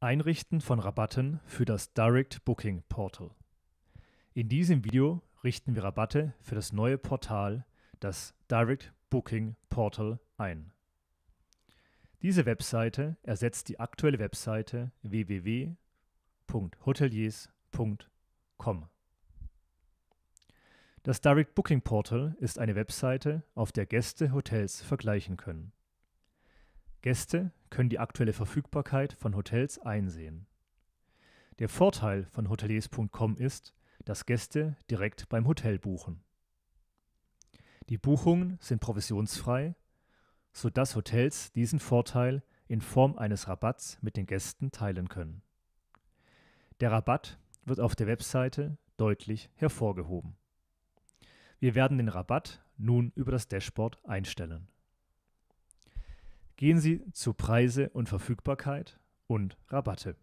Einrichten von Rabatten für das Direct Booking Portal. In diesem Video richten wir Rabatte für das neue Portal, das Direct Booking Portal, ein. Diese Webseite ersetzt die aktuelle Webseite www.hoteliers.com. Das Direct Booking Portal ist eine Webseite, auf der Gäste Hotels vergleichen können. Gäste können die aktuelle Verfügbarkeit von Hotels einsehen. Der Vorteil von hoteliers.com ist, dass Gäste direkt beim Hotel buchen. Die Buchungen sind provisionsfrei, sodass Hotels diesen Vorteil in Form eines Rabatts mit den Gästen teilen können. Der Rabatt wird auf der Webseite deutlich hervorgehoben. Wir werden den Rabatt nun über das Dashboard einstellen. Gehen Sie zu Preise und Verfügbarkeit und Rabatte.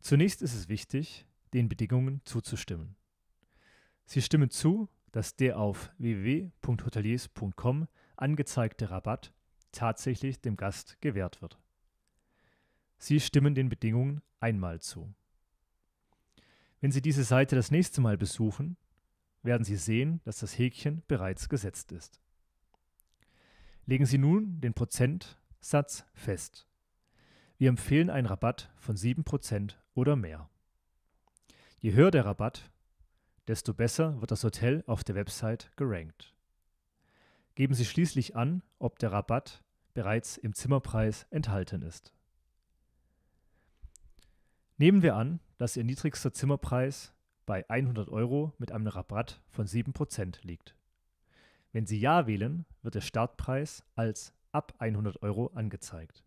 Zunächst ist es wichtig, den Bedingungen zuzustimmen. Sie stimmen zu, dass der auf www.hoteliers.com angezeigte Rabatt tatsächlich dem Gast gewährt wird. Sie stimmen den Bedingungen einmal zu. Wenn Sie diese Seite das nächste Mal besuchen, werden Sie sehen, dass das Häkchen bereits gesetzt ist. Legen Sie nun den Prozentsatz fest. Wir empfehlen einen Rabatt von 7% oder mehr. Je höher der Rabatt, desto besser wird das Hotel auf der Website gerankt. Geben Sie schließlich an, ob der Rabatt bereits im Zimmerpreis enthalten ist. Nehmen wir an, dass Ihr niedrigster Zimmerpreis bei 100 Euro mit einem Rabatt von 7% liegt. Wenn Sie Ja wählen, wird der Startpreis als ab 100 Euro angezeigt.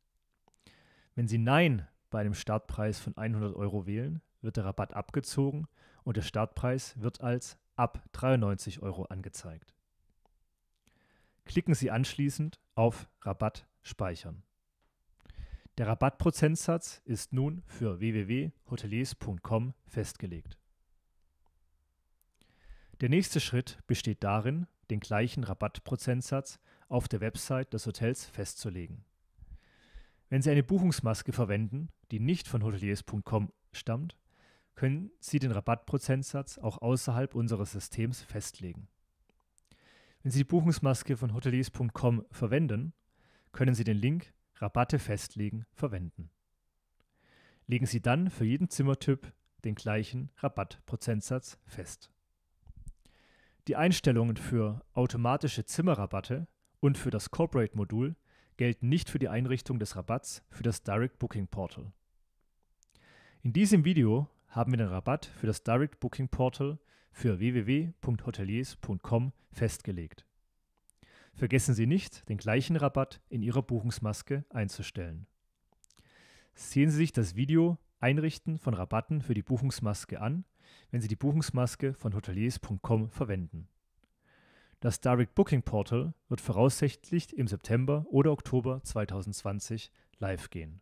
Wenn Sie Nein bei einem Startpreis von 100 Euro wählen, wird der Rabatt abgezogen und der Startpreis wird als ab 93 Euro angezeigt. Klicken Sie anschließend auf Rabatt speichern. Der Rabattprozentsatz ist nun für www.hoteliers.com festgelegt. Der nächste Schritt besteht darin, den gleichen Rabattprozentsatz auf der Website des Hotels festzulegen. Wenn Sie eine Buchungsmaske verwenden, die nicht von hoteliers.com stammt, können Sie den Rabattprozentsatz auch außerhalb unseres Systems festlegen. Wenn Sie die Buchungsmaske von hoteliers.com verwenden, können Sie den Link Rabatte festlegen verwenden. Legen Sie dann für jeden Zimmertyp den gleichen Rabattprozentsatz fest. Die Einstellungen für automatische Zimmerrabatte und für das Corporate-Modul gelten nicht für die Einrichtung des Rabatts für das Direct Booking Portal. In diesem Video haben wir den Rabatt für das Direct Booking Portal für www.hoteliers.com festgelegt. Vergessen Sie nicht, den gleichen Rabatt in Ihrer Buchungsmaske einzustellen. Sehen Sie sich das Video Einrichten von Rabatten für die Buchungsmaske an wenn Sie die Buchungsmaske von hoteliers.com verwenden. Das Direct Booking Portal wird voraussichtlich im September oder Oktober 2020 live gehen